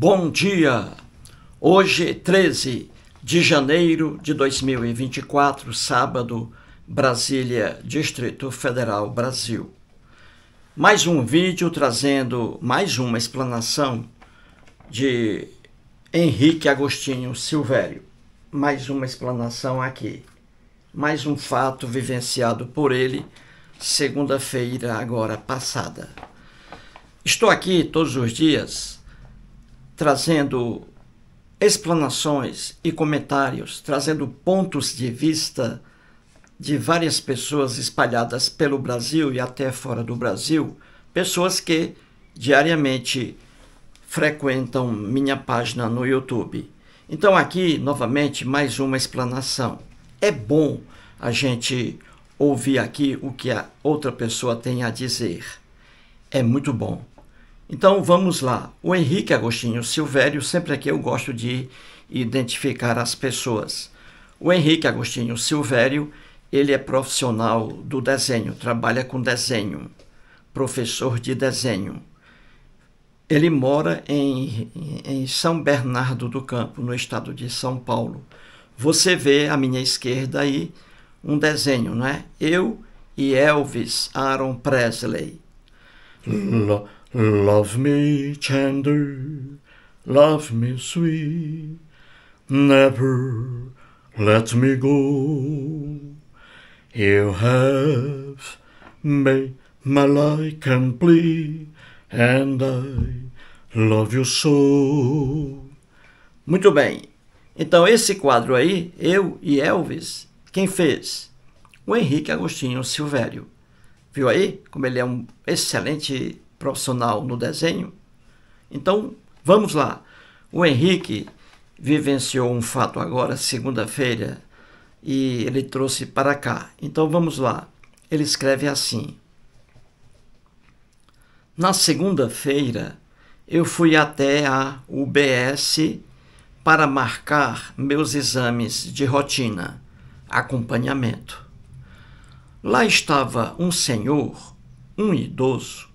Bom dia! Hoje, 13 de janeiro de 2024, sábado, Brasília, Distrito Federal, Brasil. Mais um vídeo trazendo mais uma explanação de Henrique Agostinho Silvério. Mais uma explanação aqui. Mais um fato vivenciado por ele segunda-feira agora passada. Estou aqui todos os dias trazendo explanações e comentários, trazendo pontos de vista de várias pessoas espalhadas pelo Brasil e até fora do Brasil, pessoas que diariamente frequentam minha página no YouTube. Então, aqui, novamente, mais uma explanação. É bom a gente ouvir aqui o que a outra pessoa tem a dizer. É muito bom. Então vamos lá. O Henrique Agostinho Silvério, sempre aqui eu gosto de identificar as pessoas. O Henrique Agostinho Silvério, ele é profissional do desenho, trabalha com desenho, professor de desenho. Ele mora em, em São Bernardo do Campo, no estado de São Paulo. Você vê à minha esquerda aí um desenho, não é? Eu e Elvis Aaron Presley. Love me tender, love me sweet, never let me go. You have made my life complete, and I love you so. Muito bem. Então esse quadro aí, eu e Elvis, quem fez? O Henrique Agostinho Silvério. Viu aí como ele é um excelente profissional no desenho? Então, vamos lá. O Henrique vivenciou um fato agora, segunda-feira, e ele trouxe para cá. Então, vamos lá. Ele escreve assim: Na segunda-feira, eu fui até a UBS para marcar meus exames de rotina acompanhamento. Lá estava um senhor, um idoso,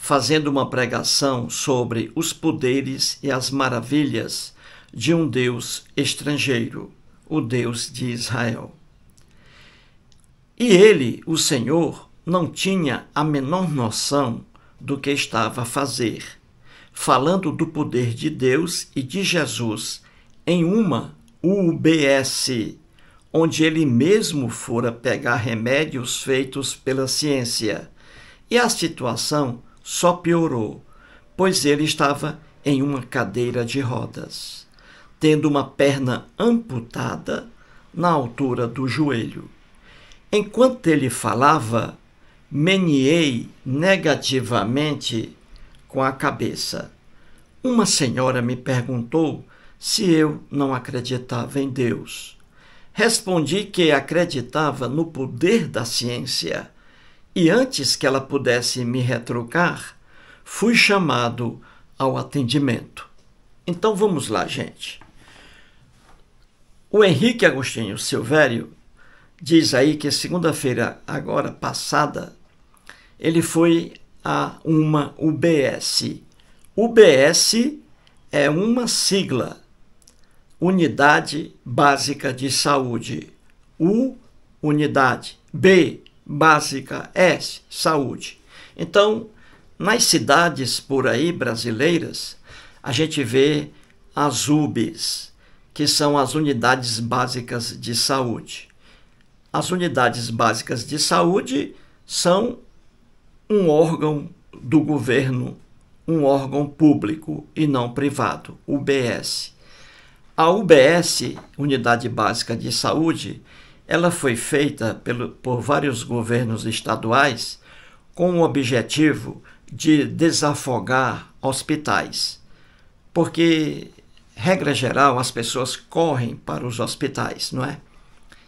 fazendo uma pregação sobre os poderes e as maravilhas de um Deus estrangeiro, o Deus de Israel. E ele, o Senhor, não tinha a menor noção do que estava a fazer, falando do poder de Deus e de Jesus em uma UBS onde ele mesmo fora pegar remédios feitos pela ciência. E a situação só piorou, pois ele estava em uma cadeira de rodas, tendo uma perna amputada na altura do joelho. Enquanto ele falava, meniei negativamente com a cabeça. Uma senhora me perguntou se eu não acreditava em Deus. Respondi que acreditava no poder da ciência e antes que ela pudesse me retrucar, fui chamado ao atendimento. Então vamos lá, gente. O Henrique Agostinho Silvério diz aí que segunda-feira agora passada ele foi a uma UBS. UBS é uma sigla Unidade Básica de Saúde. U, unidade. B, básica. S, saúde. Então, nas cidades por aí brasileiras, a gente vê as UBS, que são as unidades básicas de saúde. As unidades básicas de saúde são um órgão do governo, um órgão público e não privado, UBS. A UBS, Unidade Básica de Saúde, ela foi feita pelo, por vários governos estaduais com o objetivo de desafogar hospitais. Porque, regra geral, as pessoas correm para os hospitais, não é?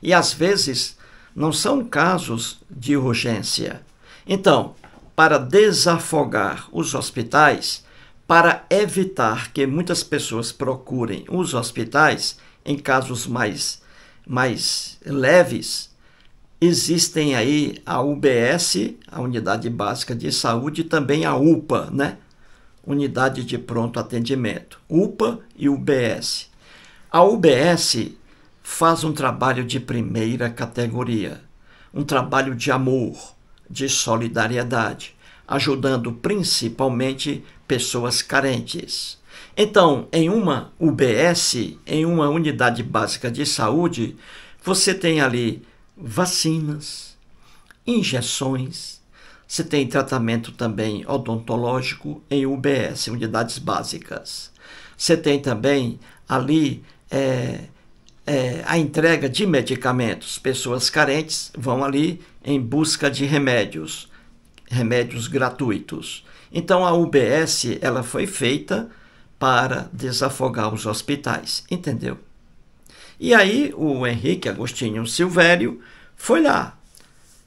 E às vezes não são casos de urgência. Então, para desafogar os hospitais, para evitar que muitas pessoas procurem os hospitais em casos mais, mais leves, existem aí a UBS, a Unidade Básica de Saúde, e também a UPA, né? Unidade de Pronto Atendimento, UPA e UBS. A UBS faz um trabalho de primeira categoria, um trabalho de amor, de solidariedade, ajudando principalmente pessoas carentes. Então, em uma UBS, em uma unidade básica de saúde, você tem ali vacinas, injeções, você tem tratamento também odontológico em UBS, unidades básicas. Você tem também ali é, é, a entrega de medicamentos. Pessoas carentes vão ali em busca de remédios, remédios gratuitos. Então a UBS ela foi feita para desafogar os hospitais, entendeu? E aí o Henrique Agostinho Silvério foi lá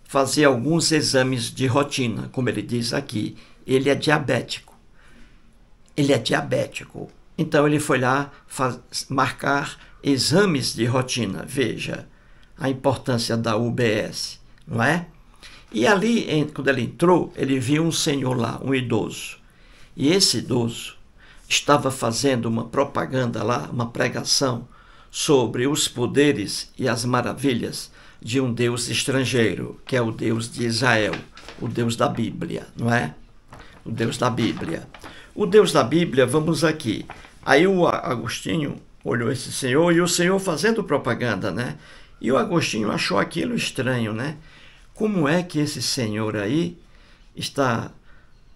fazer alguns exames de rotina, como ele diz aqui. Ele é diabético. Ele é diabético. Então ele foi lá marcar exames de rotina. Veja a importância da UBS, não é? E ali, quando ele entrou, ele viu um senhor lá, um idoso. E esse idoso estava fazendo uma propaganda lá, uma pregação sobre os poderes e as maravilhas de um Deus estrangeiro, que é o Deus de Israel, o Deus da Bíblia, não é? O Deus da Bíblia. O Deus da Bíblia, vamos aqui. Aí o Agostinho olhou esse senhor e o senhor fazendo propaganda, né? E o Agostinho achou aquilo estranho, né? Como é que esse senhor aí está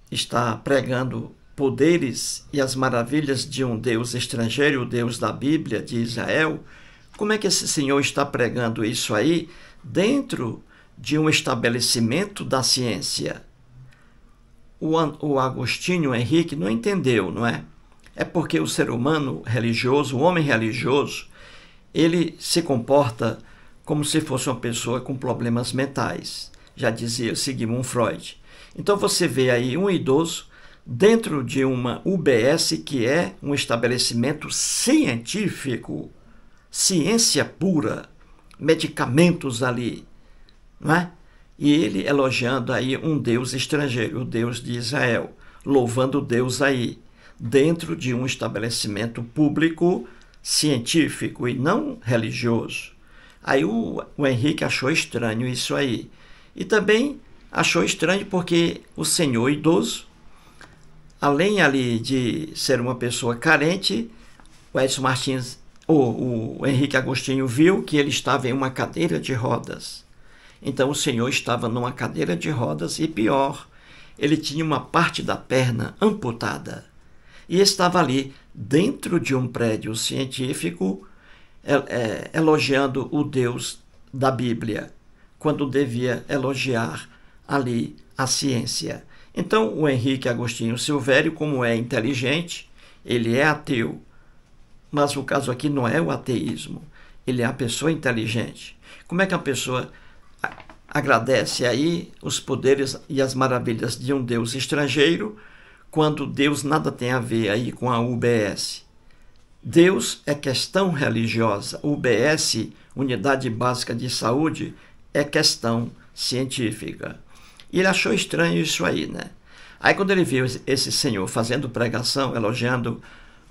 está pregando poderes e as maravilhas de um Deus estrangeiro, o Deus da Bíblia, de Israel? Como é que esse senhor está pregando isso aí dentro de um estabelecimento da ciência? O, Agostinho Henrique não entendeu, não é? É porque o ser humano religioso, o homem religioso, ele se comporta como se fosse uma pessoa com problemas mentais, já dizia Sigmund Freud. Então você vê aí um idoso dentro de uma UBS que é um estabelecimento científico ciência pura, medicamentos ali, não é? E ele elogiando aí um Deus estrangeiro, o Deus de Israel, louvando Deus aí, dentro de um estabelecimento público científico e não religioso. Aí o, o Henrique achou estranho isso aí. E também achou estranho porque o senhor idoso, além ali de ser uma pessoa carente, o Edson Martins o, o Henrique Agostinho viu que ele estava em uma cadeira de rodas. Então o senhor estava numa cadeira de rodas e pior, ele tinha uma parte da perna amputada e estava ali dentro de um prédio científico é, é, elogiando o Deus da Bíblia, quando devia elogiar ali a ciência. Então o Henrique Agostinho Silvério, como é inteligente, ele é ateu, mas o caso aqui não é o ateísmo, ele é a pessoa inteligente. Como é que a pessoa agradece aí os poderes e as maravilhas de um Deus estrangeiro quando Deus nada tem a ver aí com a UBS? Deus é questão religiosa, UBS, Unidade Básica de Saúde, é questão científica. Ele achou estranho isso aí, né? Aí quando ele viu esse senhor fazendo pregação, elogiando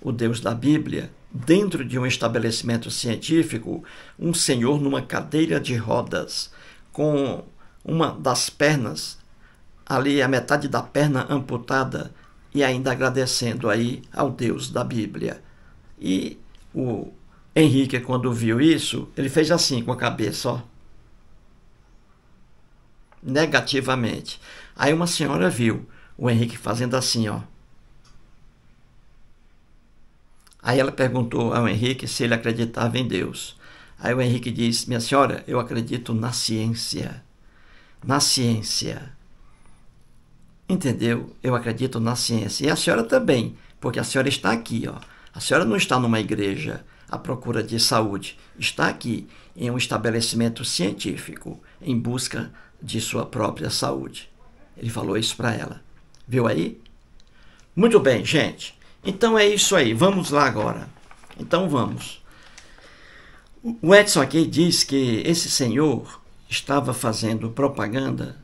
o Deus da Bíblia, dentro de um estabelecimento científico, um senhor numa cadeira de rodas, com uma das pernas, ali a metade da perna amputada, e ainda agradecendo aí ao Deus da Bíblia. E o Henrique, quando viu isso, ele fez assim com a cabeça, ó. Negativamente. Aí uma senhora viu o Henrique fazendo assim, ó. Aí ela perguntou ao Henrique se ele acreditava em Deus. Aí o Henrique disse: Minha senhora, eu acredito na ciência. Na ciência. Entendeu? Eu acredito na ciência. E a senhora também, porque a senhora está aqui, ó. A senhora não está numa igreja à procura de saúde, está aqui em um estabelecimento científico em busca de sua própria saúde. Ele falou isso para ela. Viu aí? Muito bem, gente. Então é isso aí, vamos lá agora. Então vamos. O Edson aqui diz que esse senhor estava fazendo propaganda,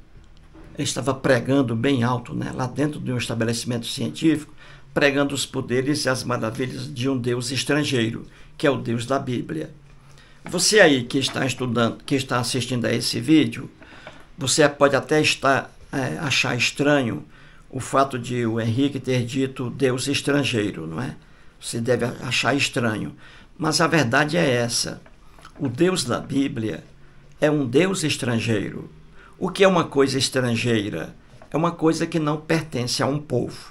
estava pregando bem alto, né, lá dentro de um estabelecimento científico, pregando os poderes e as maravilhas de um Deus estrangeiro, que é o Deus da Bíblia. Você aí que está estudando, que está assistindo a esse vídeo, você pode até estar, é, achar estranho o fato de o Henrique ter dito Deus estrangeiro, não é? Você deve achar estranho. Mas a verdade é essa. O Deus da Bíblia é um Deus estrangeiro. O que é uma coisa estrangeira? É uma coisa que não pertence a um povo.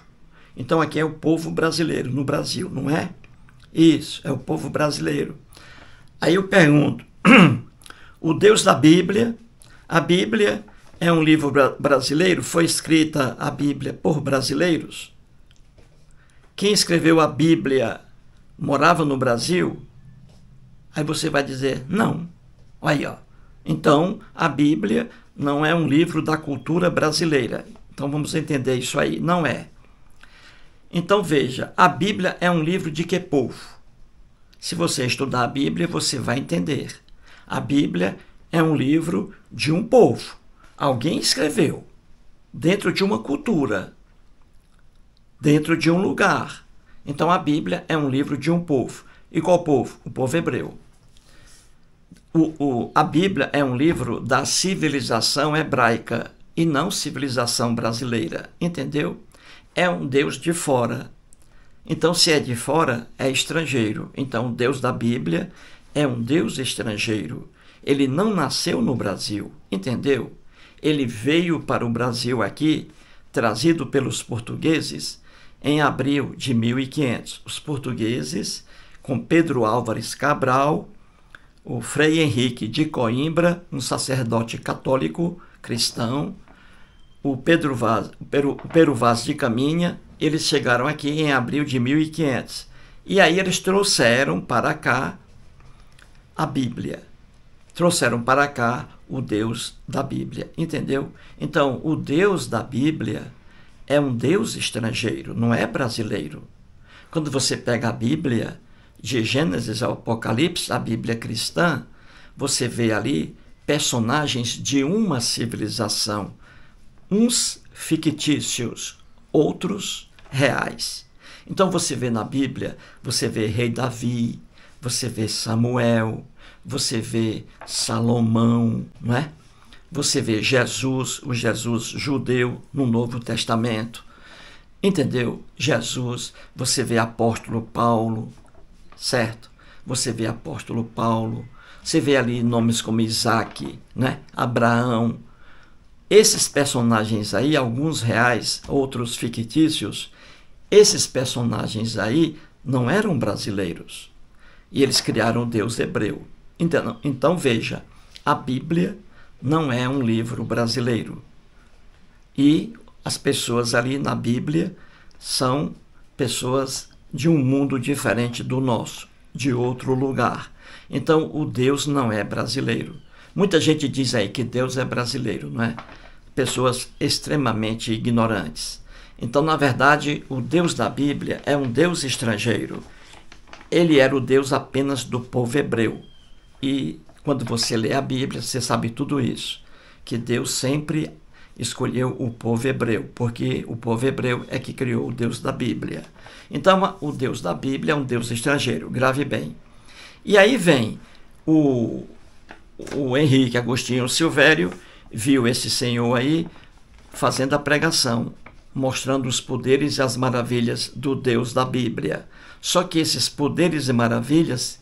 Então aqui é o povo brasileiro, no Brasil, não é? Isso, é o povo brasileiro. Aí eu pergunto: o Deus da Bíblia, a Bíblia é um livro brasileiro? Foi escrita a Bíblia por brasileiros? Quem escreveu a Bíblia morava no Brasil? Aí você vai dizer: não. Aí, ó. Então, a Bíblia não é um livro da cultura brasileira. Então, vamos entender isso aí. Não é. Então, veja: a Bíblia é um livro de que povo? Se você estudar a Bíblia, você vai entender. A Bíblia é um livro de um povo. Alguém escreveu dentro de uma cultura, dentro de um lugar. Então a Bíblia é um livro de um povo. E qual povo? O povo hebreu. O, o, a Bíblia é um livro da civilização hebraica e não civilização brasileira, entendeu? É um Deus de fora. Então, se é de fora, é estrangeiro. Então, o Deus da Bíblia é um Deus estrangeiro. Ele não nasceu no Brasil, entendeu? ele veio para o Brasil aqui, trazido pelos portugueses, em abril de 1500. Os portugueses, com Pedro Álvares Cabral, o Frei Henrique de Coimbra, um sacerdote católico cristão, o Pedro Vaz, o Peru, o Peru Vaz de Caminha, eles chegaram aqui em abril de 1500. E aí eles trouxeram para cá a Bíblia. Trouxeram para cá o Deus da Bíblia, entendeu? Então, o Deus da Bíblia é um Deus estrangeiro, não é brasileiro. Quando você pega a Bíblia, de Gênesis ao Apocalipse, a Bíblia cristã, você vê ali personagens de uma civilização, uns fictícios, outros reais. Então você vê na Bíblia, você vê rei Davi, você vê Samuel, você vê Salomão, não é? Você vê Jesus, o Jesus judeu no Novo Testamento. Entendeu? Jesus, você vê apóstolo Paulo, certo? Você vê apóstolo Paulo, você vê ali nomes como Isaac, né? Abraão. Esses personagens aí, alguns reais, outros fictícios, esses personagens aí não eram brasileiros. E eles criaram o Deus hebreu. Então, então veja, a Bíblia não é um livro brasileiro. E as pessoas ali na Bíblia são pessoas de um mundo diferente do nosso, de outro lugar. Então o Deus não é brasileiro. Muita gente diz aí que Deus é brasileiro, não é? Pessoas extremamente ignorantes. Então, na verdade, o Deus da Bíblia é um Deus estrangeiro. Ele era o Deus apenas do povo hebreu. E quando você lê a Bíblia, você sabe tudo isso. Que Deus sempre escolheu o povo hebreu, porque o povo hebreu é que criou o Deus da Bíblia. Então, o Deus da Bíblia é um Deus estrangeiro, grave bem. E aí vem o, o Henrique Agostinho Silvério, viu esse senhor aí fazendo a pregação, mostrando os poderes e as maravilhas do Deus da Bíblia. Só que esses poderes e maravilhas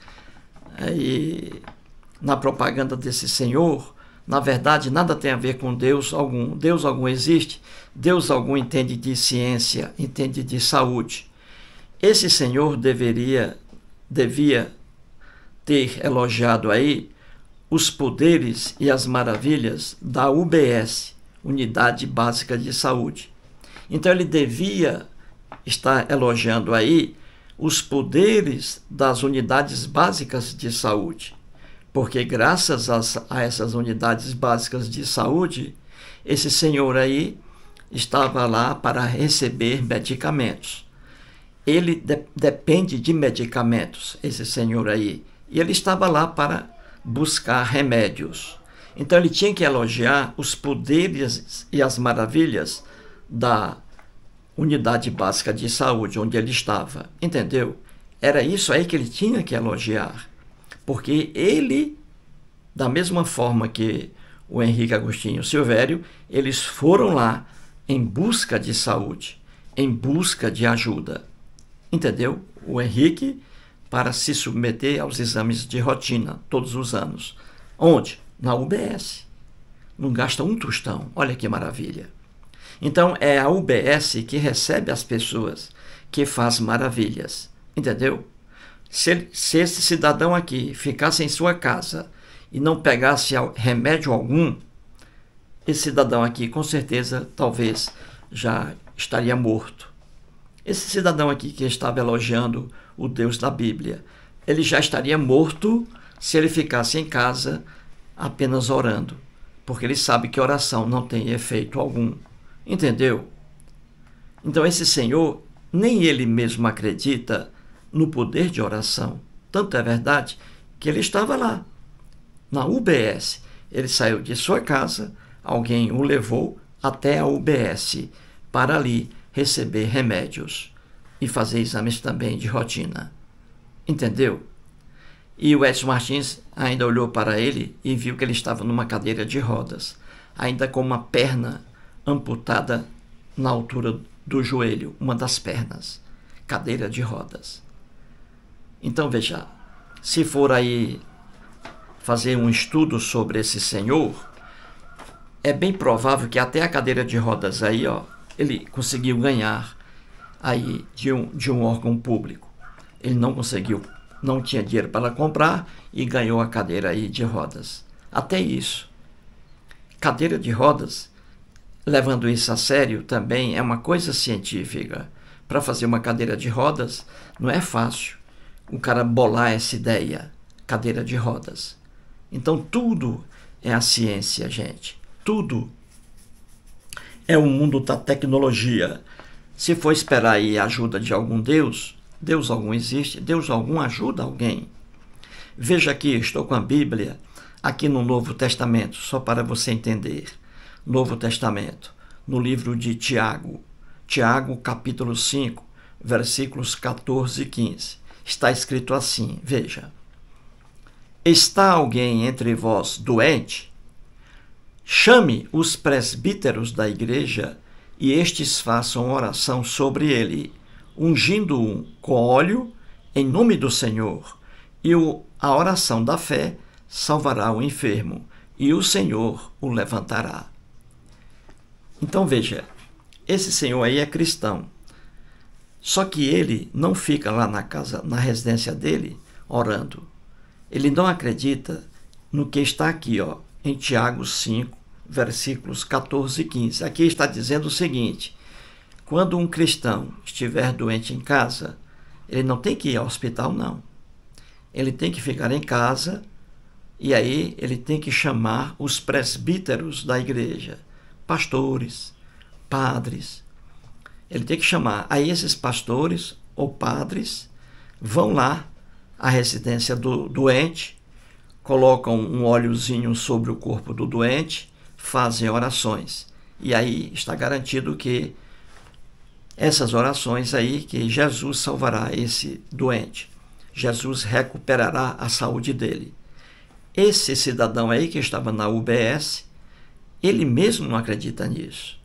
na propaganda desse senhor, na verdade, nada tem a ver com Deus algum. Deus algum existe, Deus algum entende de ciência, entende de saúde. Esse senhor deveria, devia ter elogiado aí os poderes e as maravilhas da UBS, Unidade Básica de Saúde. Então ele devia estar elogiando aí os poderes das unidades básicas de saúde, porque graças a essas unidades básicas de saúde, esse senhor aí estava lá para receber medicamentos. Ele de depende de medicamentos, esse senhor aí, e ele estava lá para buscar remédios. Então ele tinha que elogiar os poderes e as maravilhas da unidade básica de saúde onde ele estava. Entendeu? Era isso aí que ele tinha que elogiar. Porque ele, da mesma forma que o Henrique Agostinho Silvério, eles foram lá em busca de saúde, em busca de ajuda. Entendeu? O Henrique para se submeter aos exames de rotina todos os anos. Onde? Na UBS. Não gasta um tostão. Olha que maravilha. Então é a UBS que recebe as pessoas, que faz maravilhas. Entendeu? Se, se esse cidadão aqui ficasse em sua casa e não pegasse remédio algum, esse cidadão aqui com certeza talvez já estaria morto. Esse cidadão aqui que estava elogiando o Deus da Bíblia, ele já estaria morto se ele ficasse em casa apenas orando, porque ele sabe que oração não tem efeito algum. Entendeu? Então, esse Senhor, nem ele mesmo acredita no poder de oração. Tanto é verdade que ele estava lá, na UBS. Ele saiu de sua casa, alguém o levou até a UBS para ali receber remédios e fazer exames também de rotina. Entendeu? E o Edson Martins ainda olhou para ele e viu que ele estava numa cadeira de rodas, ainda com uma perna amputada na altura do joelho, uma das pernas, cadeira de rodas. Então veja, se for aí fazer um estudo sobre esse senhor, é bem provável que até a cadeira de rodas aí, ó, ele conseguiu ganhar aí de um, de um órgão público. Ele não conseguiu, não tinha dinheiro para comprar e ganhou a cadeira aí de rodas. Até isso. Cadeira de rodas levando isso a sério também é uma coisa científica. Para fazer uma cadeira de rodas não é fácil o cara bolar essa ideia, cadeira de rodas. Então tudo é a ciência, gente. Tudo é o mundo da tecnologia. Se for esperar aí a ajuda de algum Deus, Deus algum existe, Deus algum ajuda alguém. Veja aqui, estou com a Bíblia aqui no Novo Testamento, só para você entender. Novo Testamento, no livro de Tiago, Tiago, capítulo 5, versículos 14 e 15. Está escrito assim: Veja. Está alguém entre vós doente? Chame os presbíteros da igreja e estes façam oração sobre ele, ungindo-o com óleo em nome do Senhor. E a oração da fé salvará o enfermo, e o Senhor o levantará. Então veja, esse senhor aí é cristão. Só que ele não fica lá na casa, na residência dele, orando. Ele não acredita no que está aqui, ó, em Tiago 5, versículos 14 e 15. Aqui está dizendo o seguinte: quando um cristão estiver doente em casa, ele não tem que ir ao hospital, não. Ele tem que ficar em casa e aí ele tem que chamar os presbíteros da igreja pastores, padres. Ele tem que chamar. Aí esses pastores ou padres vão lá à residência do doente, colocam um óleozinho sobre o corpo do doente, fazem orações. E aí está garantido que essas orações aí que Jesus salvará esse doente. Jesus recuperará a saúde dele. Esse cidadão aí que estava na UBS, ele mesmo não acredita nisso.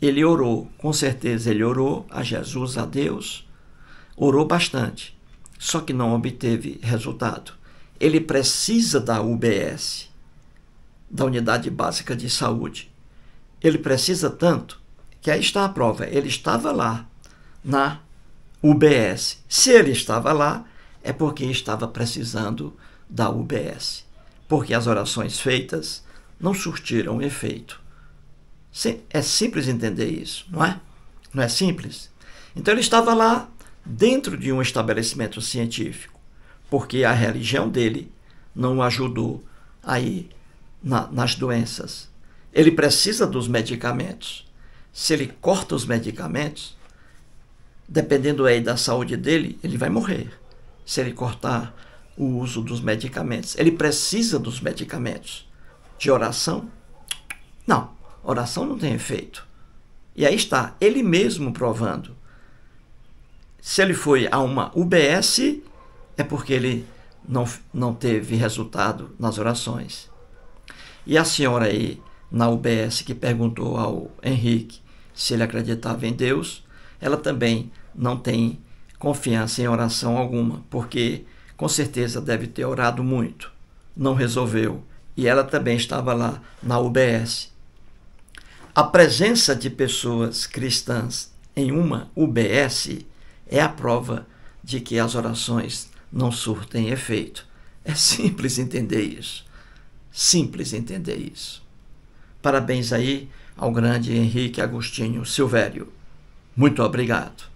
Ele orou, com certeza ele orou a Jesus, a Deus, orou bastante, só que não obteve resultado. Ele precisa da UBS, da Unidade Básica de Saúde. Ele precisa tanto que aí está a prova. Ele estava lá na UBS. Se ele estava lá, é porque estava precisando da UBS. Porque as orações feitas não surtiram efeito. É simples entender isso, não é? Não é simples? Então ele estava lá dentro de um estabelecimento científico, porque a religião dele não o ajudou aí na, nas doenças. Ele precisa dos medicamentos. Se ele corta os medicamentos, dependendo aí da saúde dele, ele vai morrer. Se ele cortar o uso dos medicamentos, ele precisa dos medicamentos de oração? Não, oração não tem efeito. E aí está, ele mesmo provando. Se ele foi a uma UBS, é porque ele não, não teve resultado nas orações. E a senhora aí na UBS que perguntou ao Henrique se ele acreditava em Deus, ela também não tem confiança em oração alguma, porque com certeza deve ter orado muito. Não resolveu. E ela também estava lá na UBS. A presença de pessoas cristãs em uma UBS é a prova de que as orações não surtem efeito. É simples entender isso. Simples entender isso. Parabéns aí ao grande Henrique Agostinho Silvério. Muito obrigado.